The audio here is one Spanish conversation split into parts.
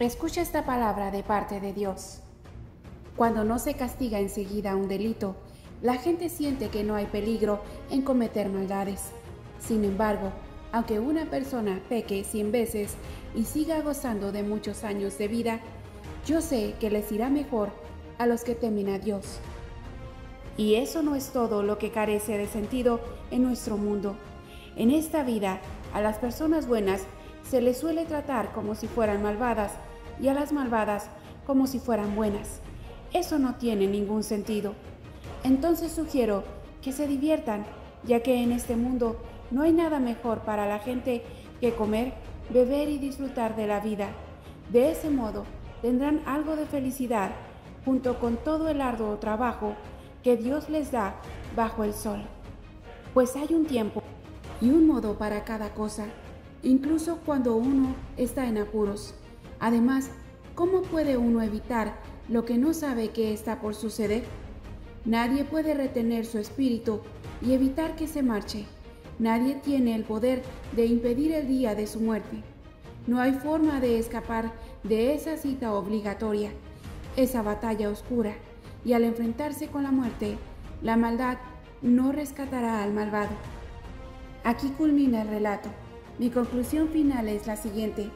Escucha esta palabra de parte de Dios. Cuando no se castiga enseguida un delito, la gente siente que no hay peligro en cometer maldades. Sin embargo, aunque una persona peque cien veces y siga gozando de muchos años de vida, yo sé que les irá mejor a los que temen a Dios. Y eso no es todo lo que carece de sentido en nuestro mundo. En esta vida, a las personas buenas se les suele tratar como si fueran malvadas y a las malvadas como si fueran buenas. Eso no tiene ningún sentido. Entonces sugiero que se diviertan, ya que en este mundo no hay nada mejor para la gente que comer, beber y disfrutar de la vida. De ese modo tendrán algo de felicidad junto con todo el arduo trabajo que Dios les da bajo el sol. Pues hay un tiempo y un modo para cada cosa, incluso cuando uno está en apuros. Además, ¿cómo puede uno evitar lo que no sabe que está por suceder? Nadie puede retener su espíritu y evitar que se marche. Nadie tiene el poder de impedir el día de su muerte. No hay forma de escapar de esa cita obligatoria, esa batalla oscura, y al enfrentarse con la muerte, la maldad no rescatará al malvado. Aquí culmina el relato. Mi conclusión final es la siguiente.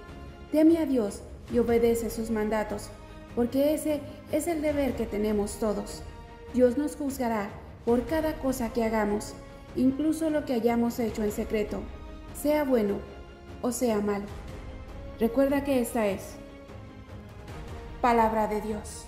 Teme a Dios y obedece sus mandatos, porque ese es el deber que tenemos todos. Dios nos juzgará por cada cosa que hagamos, incluso lo que hayamos hecho en secreto, sea bueno o sea malo. Recuerda que esta es palabra de Dios.